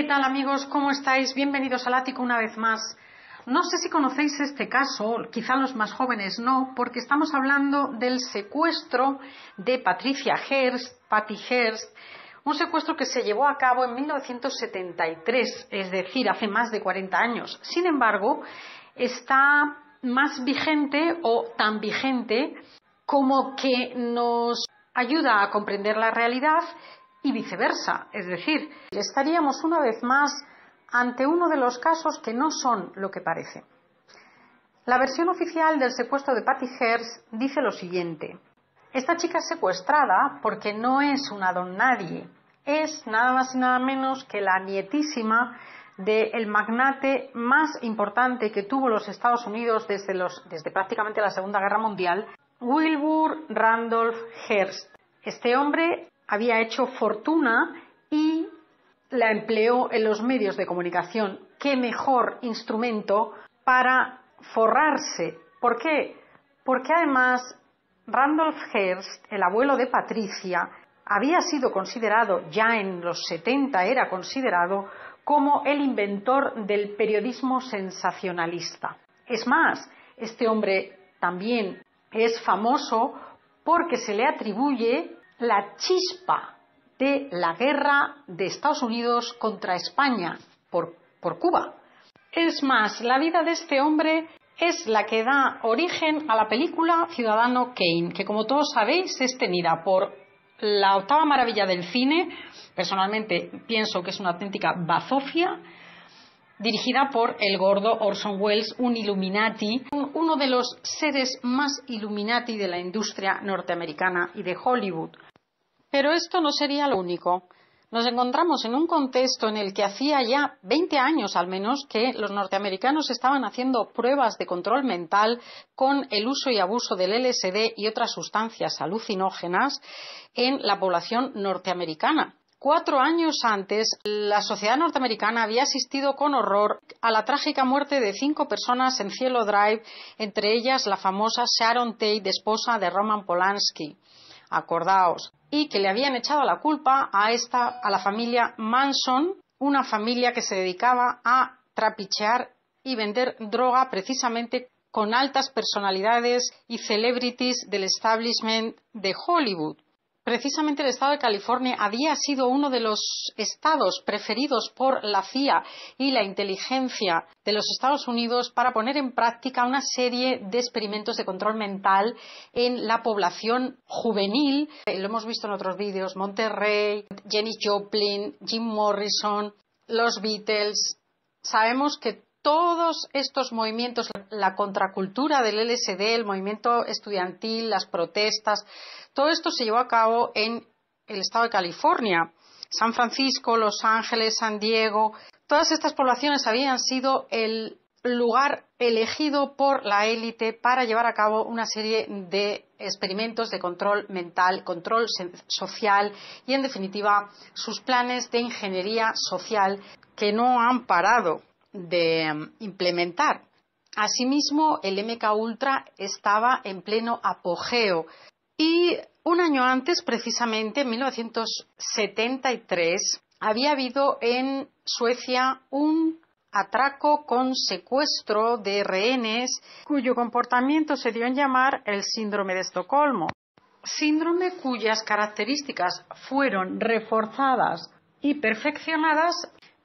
¿Qué tal amigos? ¿Cómo estáis? Bienvenidos al ático una vez más. No sé si conocéis este caso, quizá los más jóvenes no, porque estamos hablando del secuestro de Patricia Hearst, Patty Hearst, un secuestro que se llevó a cabo en 1973, es decir, hace más de 40 años. Sin embargo, está más vigente o tan vigente como que nos ayuda a comprender la realidad y viceversa. Es decir, estaríamos una vez más ante uno de los casos que no son lo que parece. La versión oficial del secuestro de Patty Hearst dice lo siguiente. Esta chica es secuestrada porque no es una don nadie, es nada más y nada menos que la nietísima del magnate más importante que tuvo los Estados Unidos desde, los, desde prácticamente la Segunda Guerra Mundial, Wilbur Randolph Hearst. Este hombre había hecho fortuna y la empleó en los medios de comunicación. ¿Qué mejor instrumento para forrarse? ¿Por qué? Porque además Randolph Hearst, el abuelo de Patricia, había sido considerado, ya en los 70 era considerado, como el inventor del periodismo sensacionalista. Es más, este hombre también es famoso porque se le atribuye la chispa de la guerra de Estados Unidos contra España por, por Cuba. Es más, la vida de este hombre es la que da origen a la película Ciudadano Kane, que como todos sabéis es tenida por la octava maravilla del cine, personalmente pienso que es una auténtica bazofia, dirigida por el gordo Orson Welles, un Illuminati, uno de los seres más Illuminati de la industria norteamericana y de Hollywood. Pero esto no sería lo único. Nos encontramos en un contexto en el que hacía ya 20 años al menos que los norteamericanos estaban haciendo pruebas de control mental con el uso y abuso del LSD y otras sustancias alucinógenas en la población norteamericana. Cuatro años antes, la sociedad norteamericana había asistido con horror a la trágica muerte de cinco personas en Cielo Drive, entre ellas la famosa Sharon Tate, esposa de Roman Polanski. Acordaos, y que le habían echado la culpa a esta, a la familia Manson, una familia que se dedicaba a trapichear y vender droga precisamente con altas personalidades y celebrities del establishment de Hollywood. Precisamente el estado de California había sido uno de los estados preferidos por la CIA y la inteligencia de los Estados Unidos para poner en práctica una serie de experimentos de control mental en la población juvenil. Eh, lo hemos visto en otros vídeos, Monterrey, Jenny Joplin, Jim Morrison, los Beatles. Sabemos que todos estos movimientos, la contracultura del LSD, el movimiento estudiantil, las protestas, todo esto se llevó a cabo en el estado de California. San Francisco, Los Ángeles, San Diego, todas estas poblaciones habían sido el lugar elegido por la élite para llevar a cabo una serie de experimentos de control mental, control social y, en definitiva, sus planes de ingeniería social que no han parado de mm, implementar. Asimismo, el MK Ultra estaba en pleno apogeo y un año antes, precisamente en 1973, había habido en Suecia un atraco con secuestro de rehenes cuyo comportamiento se dio en llamar el síndrome de Estocolmo. Síndrome cuyas características fueron reforzadas y perfeccionadas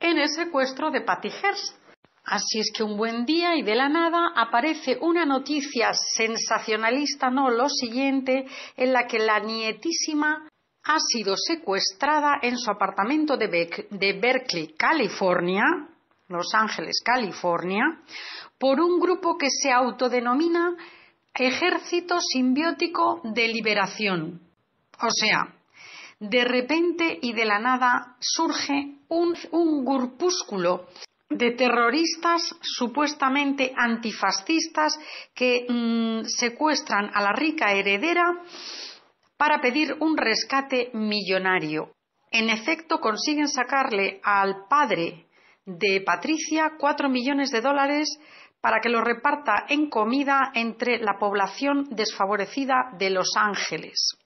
en el secuestro de Patty Hearst. Así es que un buen día y de la nada aparece una noticia sensacionalista, no lo siguiente, en la que la nietísima ha sido secuestrada en su apartamento de, de Berkeley, California, Los Ángeles, California, por un grupo que se autodenomina Ejército Simbiótico de Liberación. O sea, de repente y de la nada surge un, un grupúsculo de terroristas supuestamente antifascistas que mm, secuestran a la rica heredera para pedir un rescate millonario. En efecto, consiguen sacarle al padre de Patricia cuatro millones de dólares para que lo reparta en comida entre la población desfavorecida de Los Ángeles.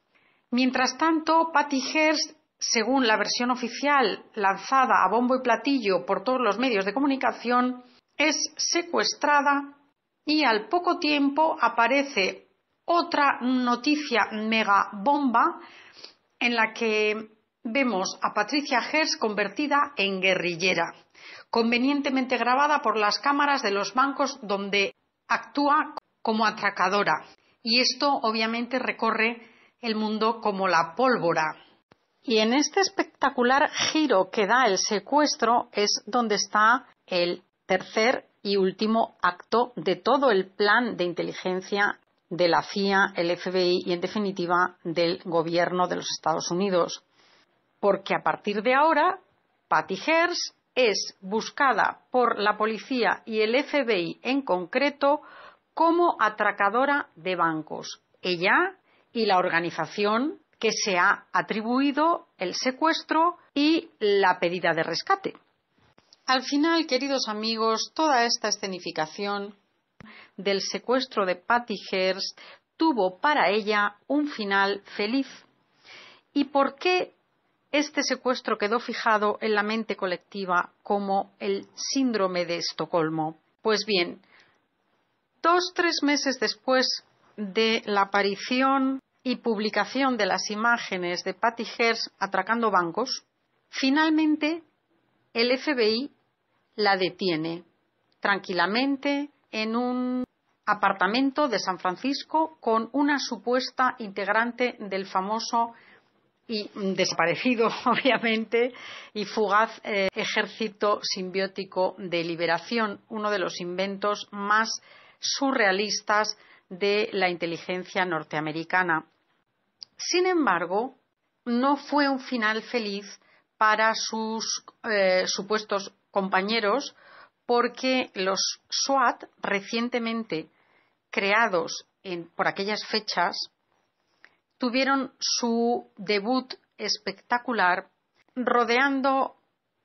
Mientras tanto, Patty Hearst según la versión oficial lanzada a bombo y platillo por todos los medios de comunicación, es secuestrada y al poco tiempo aparece otra noticia mega bomba en la que vemos a Patricia Hers convertida en guerrillera, convenientemente grabada por las cámaras de los bancos donde actúa como atracadora. Y esto obviamente recorre el mundo como la pólvora. Y en este espectacular giro que da el secuestro es donde está el tercer y último acto de todo el plan de inteligencia de la CIA, el FBI y, en definitiva, del gobierno de los Estados Unidos. Porque a partir de ahora, Patty Hearst es buscada por la policía y el FBI en concreto como atracadora de bancos. Ella y la organización que se ha atribuido el secuestro y la pedida de rescate. Al final, queridos amigos, toda esta escenificación del secuestro de Patty Hearst tuvo para ella un final feliz. ¿Y por qué este secuestro quedó fijado en la mente colectiva como el síndrome de Estocolmo? Pues bien, dos, tres meses después de la aparición y publicación de las imágenes de Patty Hearst atracando bancos, finalmente el FBI la detiene tranquilamente en un apartamento de San Francisco con una supuesta integrante del famoso y desaparecido, obviamente, y fugaz eh, ejército simbiótico de liberación, uno de los inventos más surrealistas de la inteligencia norteamericana. Sin embargo, no fue un final feliz para sus eh, supuestos compañeros porque los SWAT recientemente creados por aquellas fechas tuvieron su debut espectacular rodeando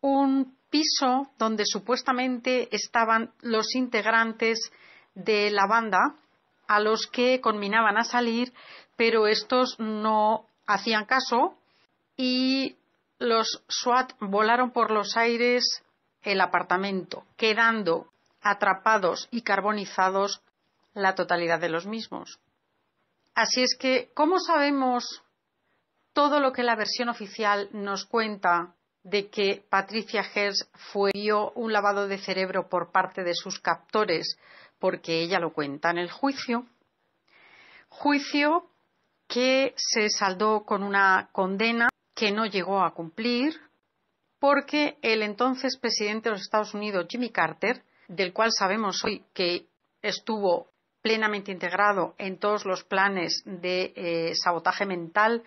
un piso donde supuestamente estaban los integrantes de la banda a los que conminaban a salir pero estos no hacían caso y los SWAT volaron por los aires el apartamento, quedando atrapados y carbonizados la totalidad de los mismos. Así es que, ¿cómo sabemos todo lo que la versión oficial nos cuenta de que Patricia Hers fue un lavado de cerebro por parte de sus captores? Porque ella lo cuenta en el juicio. Juicio que se saldó con una condena que no llegó a cumplir porque el entonces presidente de los Estados Unidos, Jimmy Carter, del cual sabemos hoy que estuvo plenamente integrado en todos los planes de eh, sabotaje mental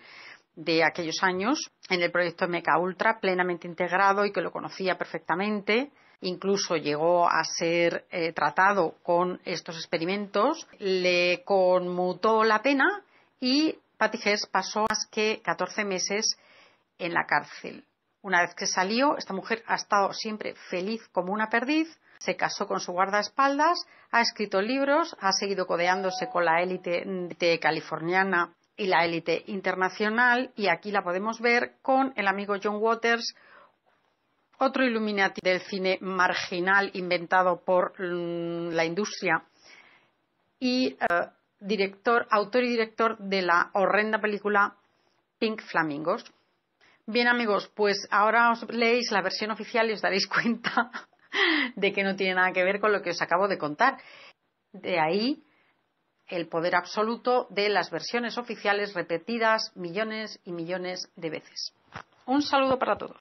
de aquellos años, en el proyecto MK Ultra, plenamente integrado y que lo conocía perfectamente, incluso llegó a ser eh, tratado con estos experimentos, le conmutó la pena y Patty Hess pasó más que 14 meses en la cárcel. Una vez que salió, esta mujer ha estado siempre feliz como una perdiz, se casó con su guardaespaldas, ha escrito libros, ha seguido codeándose con la élite californiana y la élite internacional y aquí la podemos ver con el amigo John Waters, otro Illuminati del cine marginal inventado por mm, la industria y eh, director, autor y director de la horrenda película Pink Flamingos. Bien amigos, pues ahora os leéis la versión oficial y os daréis cuenta de que no tiene nada que ver con lo que os acabo de contar. De ahí el poder absoluto de las versiones oficiales repetidas millones y millones de veces. Un saludo para todos.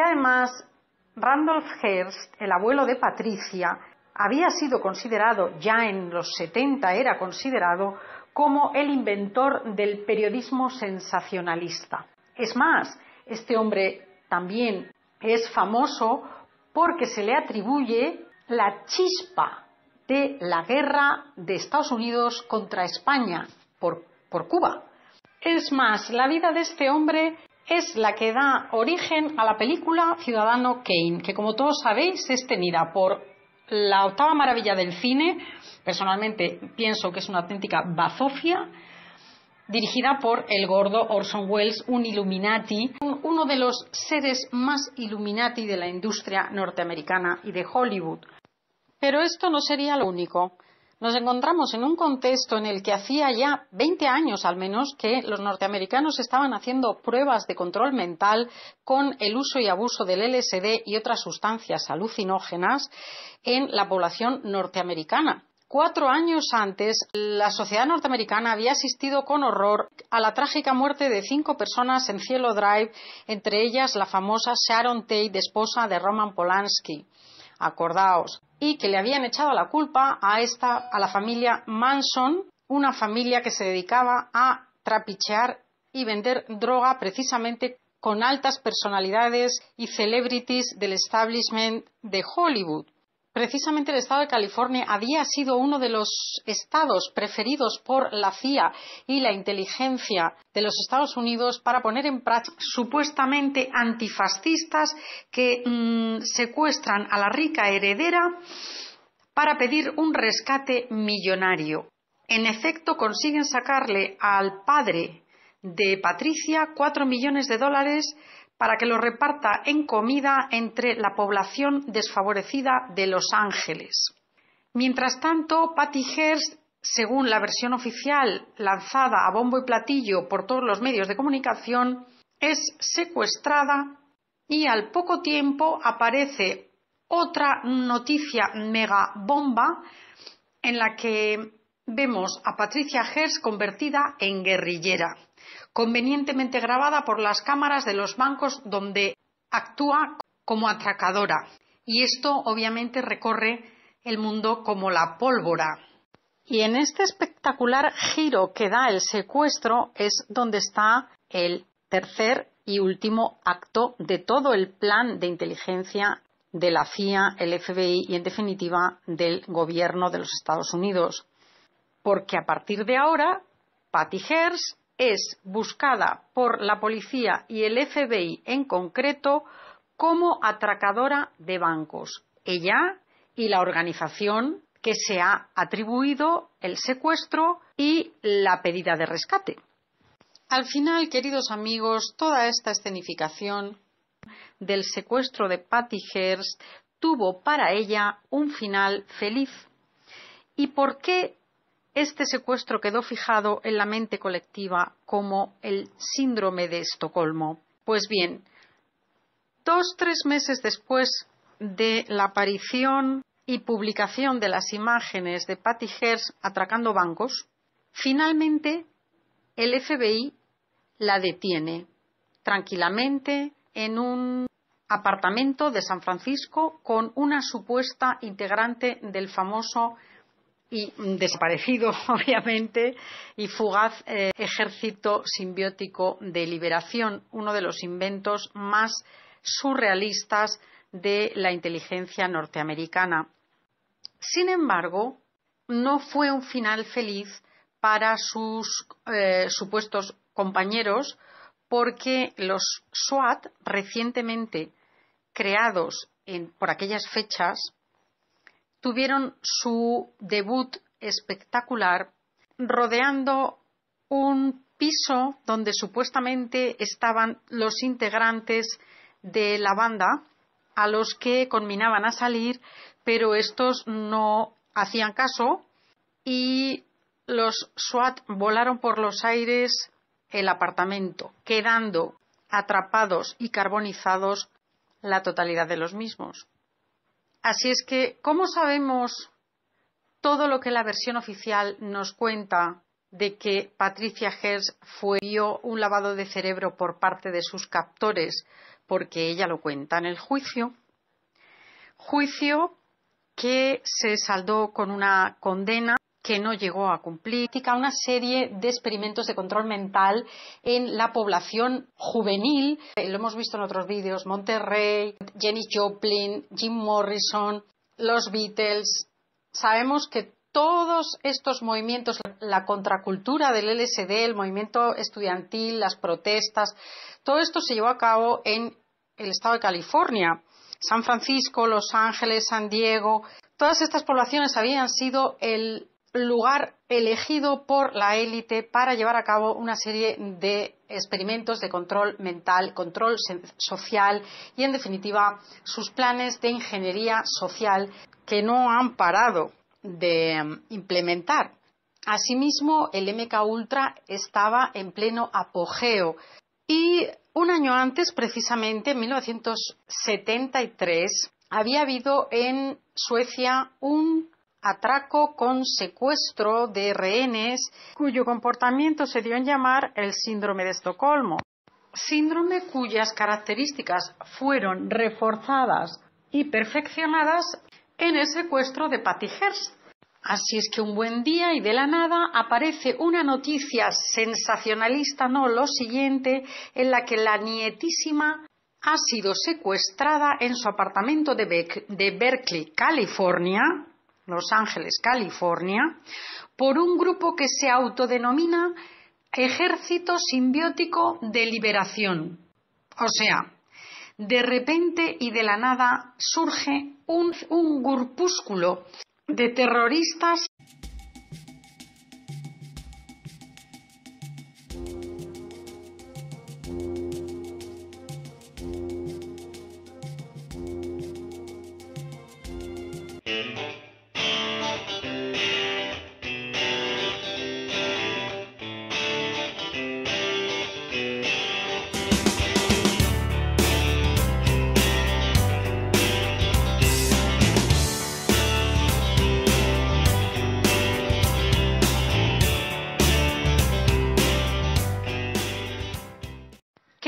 Además Randolph Hearst, el abuelo de Patricia, había sido considerado, ya en los 70 era considerado, como el inventor del periodismo sensacionalista. Es más, este hombre también es famoso porque se le atribuye la chispa de la guerra de Estados Unidos contra España por, por Cuba. Es más, la vida de este hombre es la que da origen a la película Ciudadano Kane, que como todos sabéis es tenida por la octava maravilla del cine, personalmente pienso que es una auténtica bazofia, dirigida por el gordo Orson Welles, un Illuminati, uno de los seres más Illuminati de la industria norteamericana y de Hollywood. Pero esto no sería lo único. Nos encontramos en un contexto en el que hacía ya 20 años al menos que los norteamericanos estaban haciendo pruebas de control mental con el uso y abuso del LSD y otras sustancias alucinógenas en la población norteamericana. Cuatro años antes, la sociedad norteamericana había asistido con horror a la trágica muerte de cinco personas en Cielo Drive, entre ellas la famosa Sharon Tate, esposa de Roman Polanski. Acordaos y que le habían echado la culpa a esta, a la familia Manson, una familia que se dedicaba a trapichear y vender droga precisamente con altas personalidades y celebrities del establishment de Hollywood. Precisamente el estado de California había sido uno de los estados preferidos por la CIA y la inteligencia de los Estados Unidos para poner en práctica supuestamente antifascistas que mm, secuestran a la rica heredera para pedir un rescate millonario. En efecto, consiguen sacarle al padre de Patricia cuatro millones de dólares para que lo reparta en comida entre la población desfavorecida de Los Ángeles. Mientras tanto, Patty Hearst, según la versión oficial lanzada a bombo y platillo por todos los medios de comunicación, es secuestrada y al poco tiempo aparece otra noticia mega bomba en la que vemos a Patricia Hearst convertida en guerrillera convenientemente grabada por las cámaras de los bancos donde actúa como atracadora. Y esto obviamente recorre el mundo como la pólvora. Y en este espectacular giro que da el secuestro es donde está el tercer y último acto de todo el plan de inteligencia de la CIA, el FBI y, en definitiva, del gobierno de los Estados Unidos. Porque a partir de ahora, Patty Hearst es buscada por la policía y el FBI en concreto como atracadora de bancos. Ella y la organización que se ha atribuido el secuestro y la pedida de rescate. Al final, queridos amigos, toda esta escenificación del secuestro de Patty Hearst tuvo para ella un final feliz. ¿Y por qué este secuestro quedó fijado en la mente colectiva como el síndrome de Estocolmo. Pues bien, dos tres meses después de la aparición y publicación de las imágenes de Patty Hearst atracando bancos, finalmente el FBI la detiene tranquilamente en un apartamento de San Francisco con una supuesta integrante del famoso y desaparecido, obviamente, y fugaz eh, ejército simbiótico de liberación, uno de los inventos más surrealistas de la inteligencia norteamericana. Sin embargo, no fue un final feliz para sus eh, supuestos compañeros porque los SWAT recientemente creados por aquellas fechas tuvieron su debut espectacular rodeando un piso donde supuestamente estaban los integrantes de la banda a los que conminaban a salir, pero estos no hacían caso y los SWAT volaron por los aires el apartamento, quedando atrapados y carbonizados la totalidad de los mismos. Así es que, ¿cómo sabemos todo lo que la versión oficial nos cuenta de que Patricia Hearst fue un lavado de cerebro por parte de sus captores porque ella lo cuenta en el juicio. Juicio que se saldó con una condena que no llegó a cumplir, una serie de experimentos de control mental en la población juvenil. Eh, lo hemos visto en otros vídeos, Monterrey, Jenny Joplin, Jim Morrison, los Beatles. Sabemos que todos estos movimientos, la contracultura del LSD, el movimiento estudiantil, las protestas, todo esto se llevó a cabo en el estado de California. San Francisco, Los Ángeles, San Diego, todas estas poblaciones habían sido el lugar elegido por la élite para llevar a cabo una serie de experimentos de control mental, control social y, en definitiva, sus planes de ingeniería social que no han parado de mm, implementar. Asimismo, el MK Ultra estaba en pleno apogeo y un año antes, precisamente en 1973, había habido en Suecia un atraco con secuestro de rehenes cuyo comportamiento se dio en llamar el síndrome de Estocolmo. Síndrome cuyas características fueron reforzadas y perfeccionadas en el secuestro de Patty Hearst. Así es que un buen día y de la nada aparece una noticia sensacionalista, no lo siguiente, en la que la nietísima ha sido secuestrada en su apartamento de, de Berkeley, California, los Ángeles, California, por un grupo que se autodenomina Ejército Simbiótico de Liberación. O sea, de repente y de la nada surge un, un grupúsculo de terroristas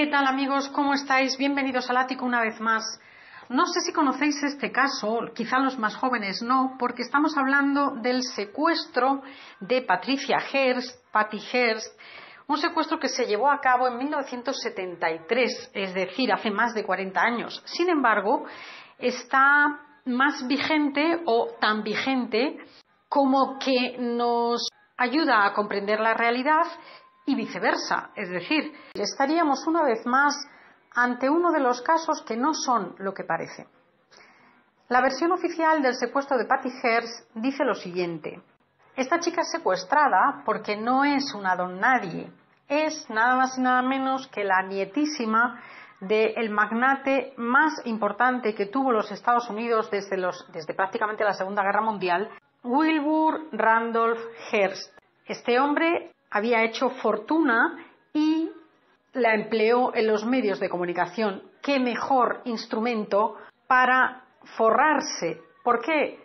¿Qué tal amigos? ¿Cómo estáis? Bienvenidos al ático una vez más. No sé si conocéis este caso, quizá los más jóvenes no, porque estamos hablando del secuestro de Patricia Hearst, Patty Hearst, un secuestro que se llevó a cabo en 1973, es decir, hace más de 40 años. Sin embargo, está más vigente o tan vigente como que nos ayuda a comprender la realidad y viceversa. Es decir, estaríamos una vez más ante uno de los casos que no son lo que parece. La versión oficial del secuestro de Patty Hearst dice lo siguiente. Esta chica es secuestrada porque no es una don nadie, es nada más y nada menos que la nietísima del magnate más importante que tuvo los Estados Unidos desde, desde prácticamente la Segunda Guerra Mundial, Wilbur Randolph Hearst. Este hombre había hecho fortuna y la empleó en los medios de comunicación. ¿Qué mejor instrumento para forrarse? ¿Por qué?